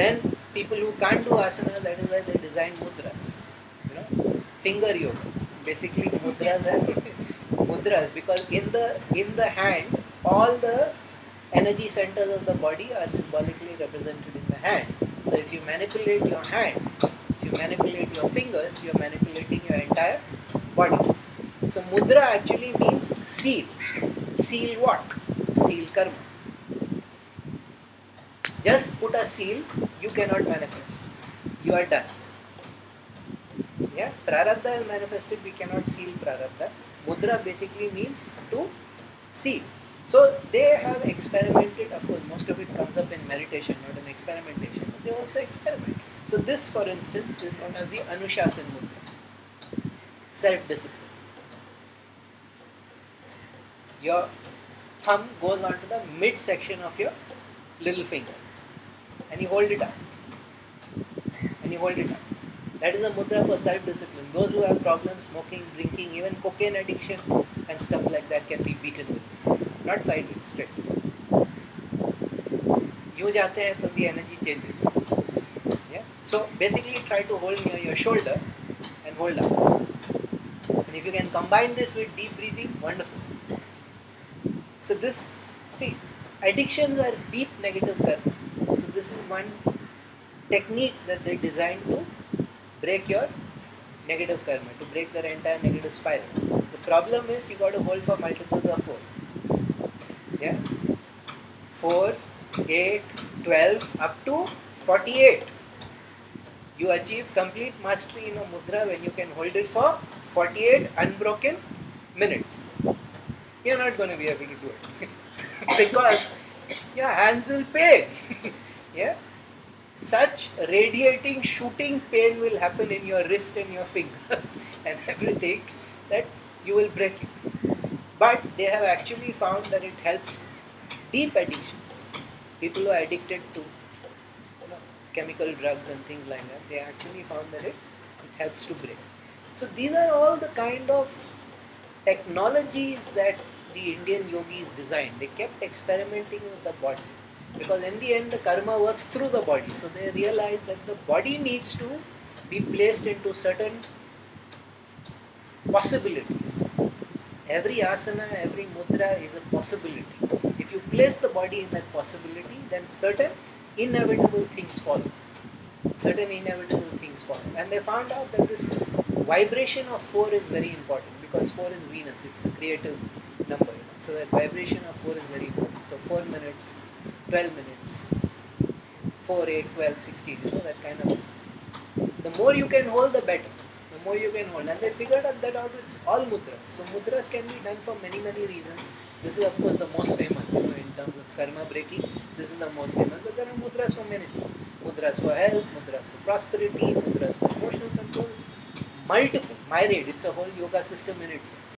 Then people who can't do asana, that is why they design mudras. You know, finger yoga. Basically, mudras mudras because in the in the hand, all the energy centers of the body are symbolically represented in the hand. So if you manipulate your hand, if you manipulate your fingers, you are manipulating your entire body. So mudra actually means seal. Seal what? Seal karma. Just put a seal, you cannot manifest. You are done. Yeah, prarabdha is manifested, we cannot seal prarabdha. Mudra basically means to seal. So they have experimented, of course, most of it comes up in meditation, not in experimentation, but they also experiment. So this, for instance, is known as the Anushasan Mudra, self-discipline. Your thumb goes onto the midsection of your little finger and you hold it up. And you hold it up. That is a mudra for self-discipline. Those who have problems smoking, drinking, even cocaine addiction and stuff like that can be beaten with this. Not sideways, straight. यूं जाते हैं तो the energy changes. Yeah. So basically try to hold near your shoulder and hold up. And if you can combine this with deep breathing, wonderful. So this, see, addictions are deep negative karma. One technique that they designed to break your negative karma, to break their entire negative spiral. The problem is you got to hold for multiples of 4. Yeah? 4, 8, 12, up to 48. You achieve complete mastery in a mudra when you can hold it for 48 unbroken minutes. You're not going to be able to do it because your hands will pain. yeah? Such radiating, shooting pain will happen in your wrist and your fingers and everything that you will break it. But they have actually found that it helps deep addictions. People who are addicted to you know, chemical drugs and things like that, they actually found that it, it helps to break. So these are all the kind of technologies that the Indian yogis designed. They kept experimenting with the body because in the end the karma works through the body. So they realized that the body needs to be placed into certain possibilities. Every asana, every mudra is a possibility. If you place the body in that possibility, then certain inevitable things follow. Certain inevitable things follow. And they found out that this vibration of 4 is very important because 4 is Venus, it's the creative number. So that vibration of 4 is very important. So 4 minutes, 12 minutes, 4, 8, 12, 16, you know, that kind of. The more you can hold, the better. The more you can hold. And they figured out that out with all mudras. So mudras can be done for many, many reasons. This is of course the most famous, you know, in terms of karma breaking. This is the most famous. But there are mudras for many. Mudras for health, mudras for prosperity, mudras for emotional control. Multiple, myriad. It's a whole yoga system in itself.